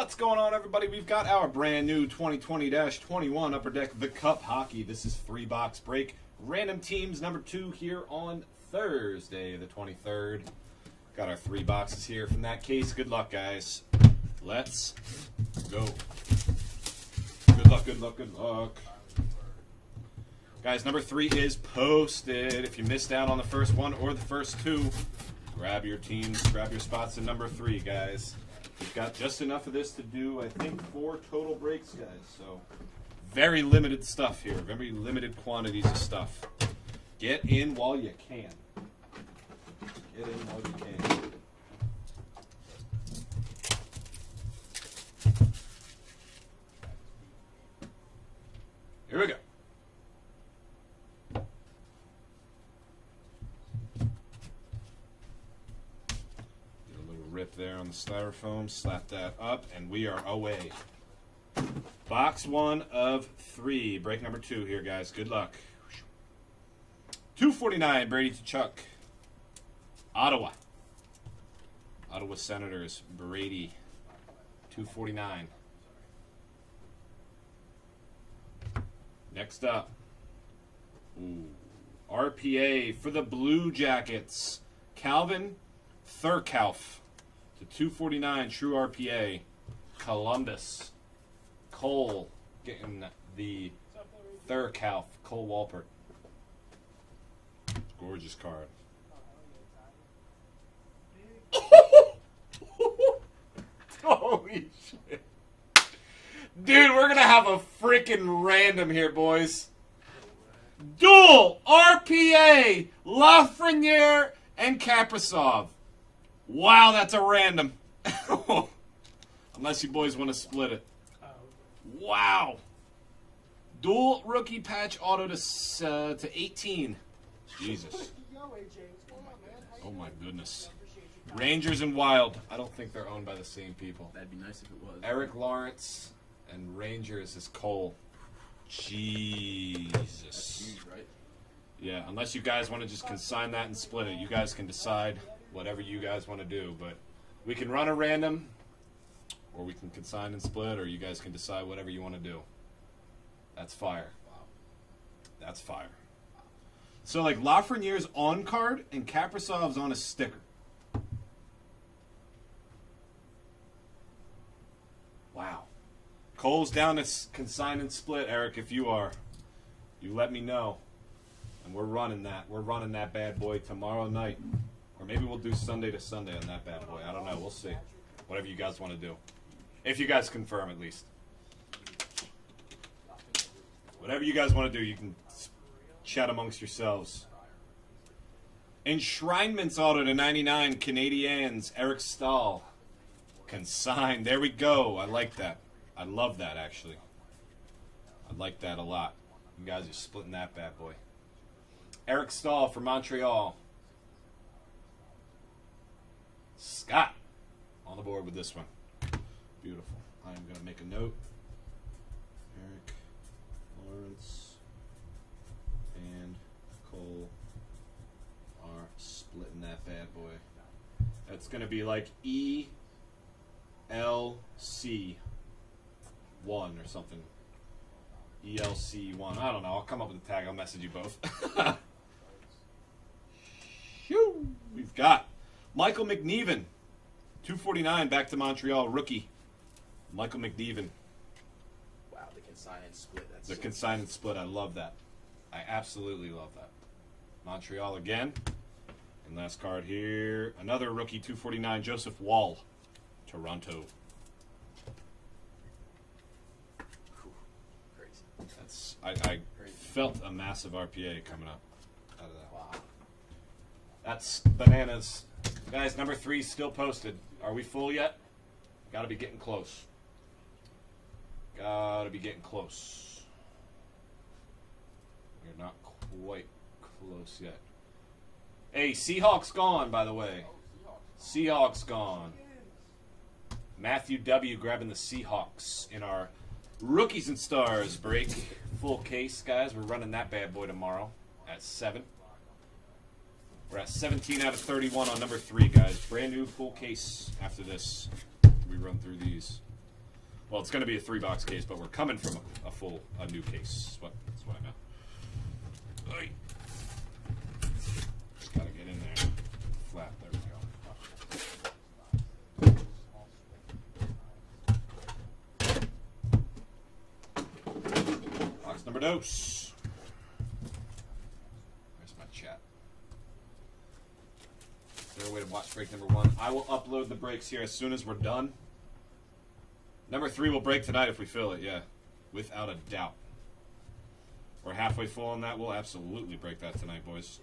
What's going on, everybody? We've got our brand new 2020-21 Upper Deck The Cup Hockey. This is three box break. Random teams number two here on Thursday, the 23rd. Got our three boxes here from that case. Good luck, guys. Let's go. Good luck, good luck, good luck. Guys, number three is posted. If you missed out on the first one or the first two, grab your teams, grab your spots in number three, guys. We've got just enough of this to do, I think, four total breaks, guys. So, very limited stuff here. Very limited quantities of stuff. Get in while you can. Get in while you can. Here we go. Get there on the styrofoam, slap that up, and we are away. Box one of three. Break number two here, guys. Good luck. 249, Brady Tkachuk. Ottawa. Ottawa Senators, Brady. 249. Next up. Ooh. RPA for the Blue Jackets. Calvin Thurkauf to 249 true RPA. Columbus. Cole getting the Thurkauf. Cole Walpert. Gorgeous card. Holy shit. Dude, we're gonna have a freaking random here, boys. Dual RPA Lafreniere and Kaprizov. Wow, that's a random. Unless you boys want to split it. Wow. Dual rookie patch auto to uh, to 18. Jesus. Oh my goodness. Rangers and Wild. I don't think they're owned by the same people. That'd be nice if it was. Eric Lawrence and Rangers is Cole. Jesus. huge, right? Yeah, unless you guys want to just consign that and split it, you guys can decide whatever you guys want to do. But we can run a random, or we can consign and split, or you guys can decide whatever you want to do. That's fire. Wow. That's fire. So like Lafreniere's on card and Kaprizov's on a sticker. Wow. Cole's down to consign and split, Eric. If you are, you let me know, and we're running that. We're running that bad boy tomorrow night, or maybe we'll do Sunday to Sunday on that bad boy. I don't know. We'll see. Whatever you guys want to do, if you guys confirm at least. Whatever you guys want to do, you can chat amongst yourselves. Enshrinements auto to 99 Canadians Eric Staal. Consigned. There we go. I like that. I love that actually. I like that a lot. You guys are splitting that bad boy. Eric Staal from Montreal. Scott with this one. Beautiful. I am going to make a note. Eric Lawrence and Cole are splitting that bad boy. That's going to be like E L C one or something. ELC one. I don't know. I'll come up with a tag. I'll message you both. We've got Michael McNiven, two forty nine, back to Montreal rookie. Michael McNiven, Wow, the consign and split. That's the consign and split. I love that. I absolutely love that. Montreal again. And last card here, another rookie, two forty nine, Joseph Woll, Toronto. crazy. That's I, I felt a massive RPA coming up out of that. Wow. That's bananas. Guys, number three still posted. Are we full yet? Gotta be getting close. Gotta be getting close. We're not quite close yet. Hey, Seahawks gone, by the way. Seahawks gone. Matthew W. grabbing the Seahawks in our Rookies and Stars break. Full case, guys. We're running that bad boy tomorrow at 7. We're at 17 out of 31 on number 3, guys. Brand new full case after this. We run through these. Well, it's going to be a three box case, but we're coming from a, a full, a new case. What? That's what I meant. Ay. Just gotta get in there. Flat. There we go. Box number dos. Where's my chat? Is there a way to watch break number one? I will upload the breaks here as soon as we're done. Number three will break tonight if we fill it, yeah. Without a doubt. We're halfway full on that. We'll absolutely break that tonight, boys.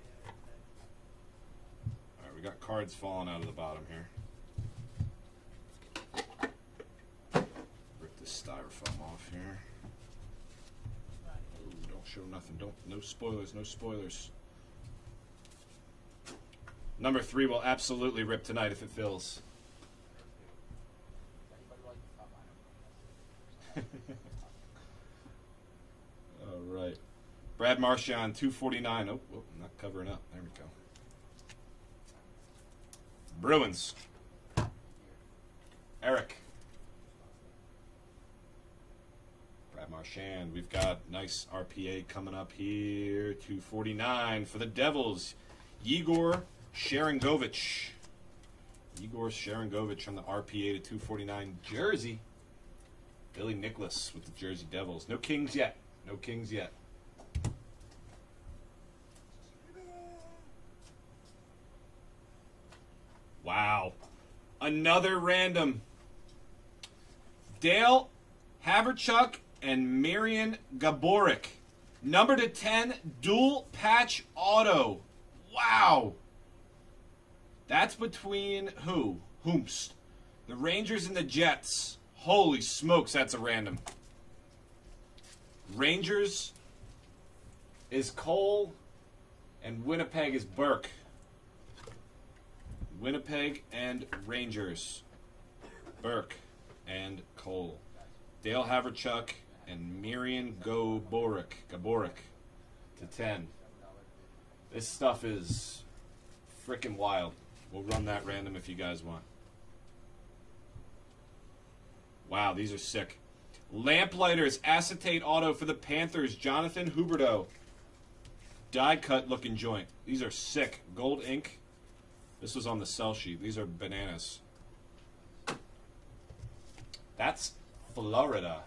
Alright, we got cards falling out of the bottom here. Rip this styrofoam off here. Ooh, don't show nothing. Don't no spoilers, no spoilers. Number three will absolutely rip tonight if it fills. All right. Brad Marchand, 249. Oh, oh, not covering up. There we go. Bruins. Eric. Brad Marchand. We've got nice RPA coming up here. 249 for the Devils. Igor Sharangovich. Igor Sharangovich on the RPA to 249 jersey. Billy Nicholas with the Jersey Devils. No Kings yet. No Kings yet. Wow. Another random. Dale Hawerchuk and Marian Gaborik. Number to 10, dual patch auto. Wow. That's between who? Whomst. The Rangers and the Jets. Holy smokes, that's a random. Rangers is Cole, and Winnipeg is Burke. Winnipeg and Rangers. Burke and Cole. Dale Hawerchuk and Marian Gaborik. Gaborik to 10. This stuff is freaking wild. We'll run that random if you guys want. Wow, these are sick. Lamplighters acetate auto for the Panthers. Jonathan Huberdeau. Die cut looking joint. These are sick. Gold ink. This was on the sell sheet. These are bananas. That's Florida.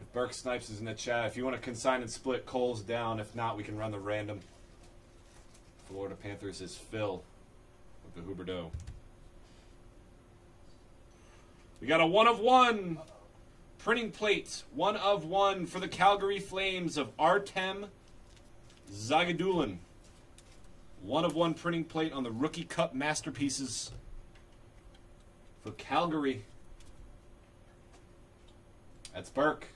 If Burke Snipes is in the chat, if you want to consign and split, Cole's down. If not, we can run the random. Florida Panthers is Phil with the Huberdeau. We got a one of one printing plate, one of one for the Calgary Flames of Artem Zagidulin. One of one printing plate on the Rookie Cup masterpieces for Calgary. That's Burke.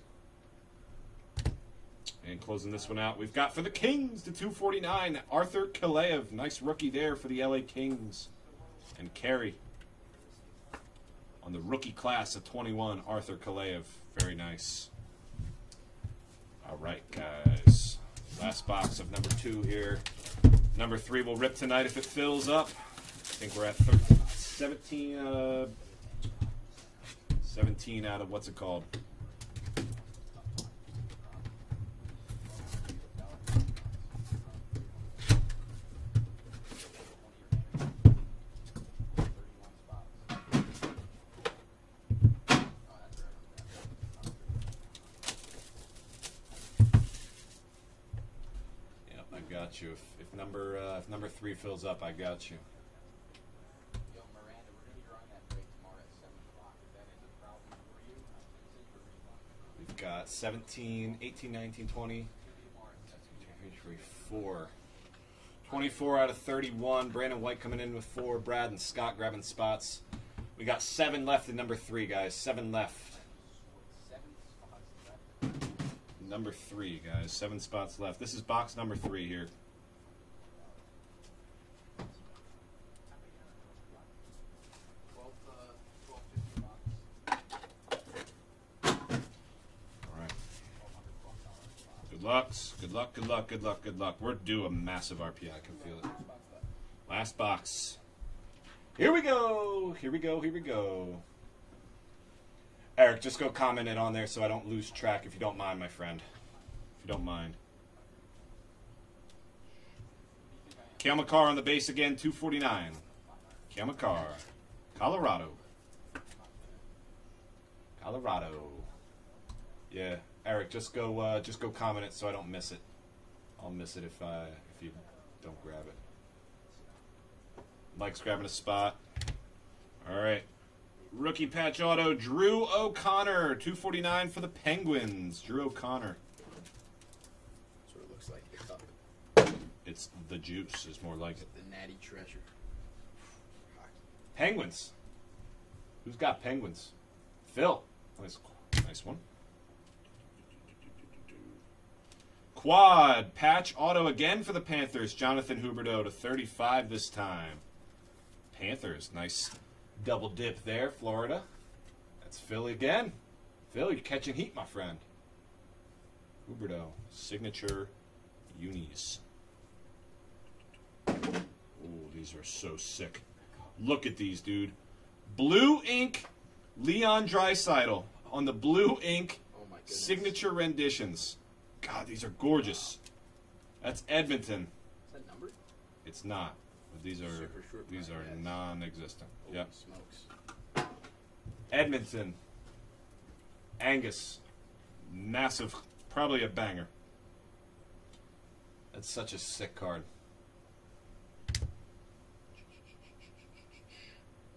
And closing this one out, we've got for the Kings to 249, Arthur Kaliyev. Nice rookie there for the LA Kings. And Carey on the rookie class of 21, Arthur Kaliyev. Very nice. All right, guys. Last box of number two here. Number three will rip tonight if it fills up. I think we're at 13, 17, uh, 17 out of what's it called? Yep, I got you. If, if number uh, if number three fills up, I got you. Yo, Miranda, we're gonna be drawing that break tomorrow at seven o'clock. Is that any problem for you? I was gonna say for refund. We've got 17, 18, 19, 20, Tomorrow, that's what you- 24. 24 out of 31. Brandon White coming in with four. Brad and Scott grabbing spots. We got seven left in number three, guys. Seven left. Seven spots left. Number three, guys. Seven spots left. This is box number three here. Spot. Good luck. Good luck. Good luck. Good luck. We're due a massive RPI. I can feel it. Last box. Here we go. Here we go. Here we go. Eric, just go comment it on there so I don't lose track if you don't mind, my friend. If you don't mind. Cale Makar on the base again, 249. Cale Makar. Colorado. Colorado. Yeah, Eric, just go uh, just go comment it so I don't miss it. I'll miss it if I if you don't grab it. Mike's grabbing a spot. All right. Rookie patch auto, Drew O'Connor, 249 for the Penguins. Drew O'Connor. That's what it looks like. The cup. It's the juice is more like it. The natty treasure. Penguins. Who's got penguins? Phil. Nice, nice one. Quad patch auto again for the Panthers. Jonathan Huberdeau to 35 this time. Panthers, nice double dip there, Florida. That's Philly again. Phil, you're catching heat, my friend. Huberdeau, signature unis. Oh, these are so sick. Look at these, dude. Blue ink, Leon Draisaitl on the blue ink Oh signature renditions. God, these are gorgeous. That's Edmonton. Is that numbered? It's not. But these are these are yes. non-existent. Holy Yep. smokes. Edmonton. Angus. Massive. Probably a banger. That's such a sick card.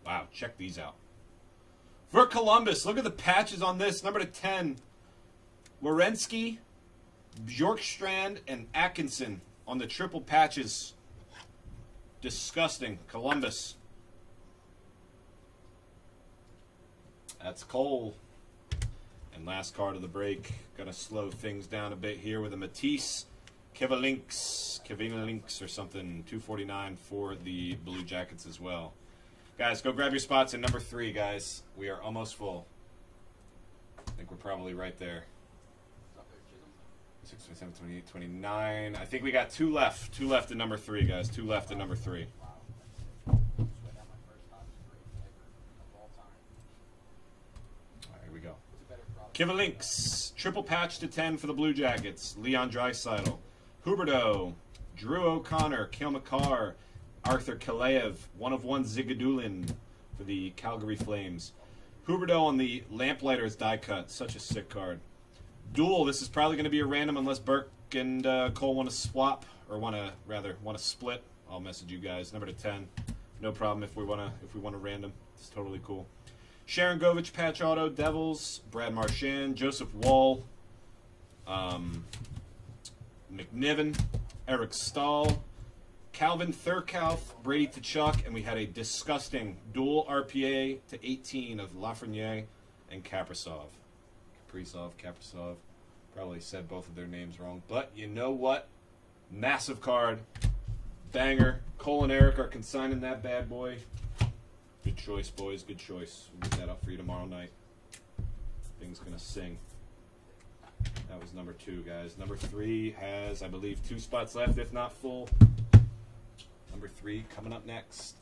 Wow, check these out. For Columbus, look at the patches on this. Number to 10. Werenski, Bjorkstrand, and Atkinson on the triple patches. Disgusting. Columbus. That's Cole. And last card of the break. Gonna slow things down a bit here with a Matiss Kivlenieks. Kivlenieks or something. 249 for the Blue Jackets as well. Guys, go grab your spots in number three, guys. We are almost full. I think we're probably right there. It's up there, Chisholm. 6, 27, 28, 29. I think we got two left. Two left in number three, guys. Two left in number three. All right, here we go. Kivlenieks, triple patch to 10 for the Blue Jackets. Leon Draisaitl, Huberdeau, Drew O'Connor, Cale Makar, Arthur Kaliyev, one of one Zagidulin for the Calgary Flames. Huberdeau on the Lamplighters die cut. Such a sick card. Duel, this is probably going to be a random unless Burke and uh, Cole want to swap, or want to, rather, want to split. I'll message you guys. Number to 10. No problem if we want to if we want to random. It's totally cool. Sharangovich, Patch Auto, Devils, Brad Marchand, Joseph Woll, um, McNiven, Eric Staal, Calvin Thurkauf, Brady Tkachuk, and we had a disgusting dual RPA to 18 of Lafreniere and Kaprizov. Kaprizov, Kaprizov. Probably said both of their names wrong. But you know what? Massive card. Banger. Cole and Eric are consigning that bad boy. Good choice, boys. Good choice. We'll get that up for you tomorrow night. Thing's gonna sing. That was number two, guys. Number three has, I believe, two spots left, if not full. Number three coming up next.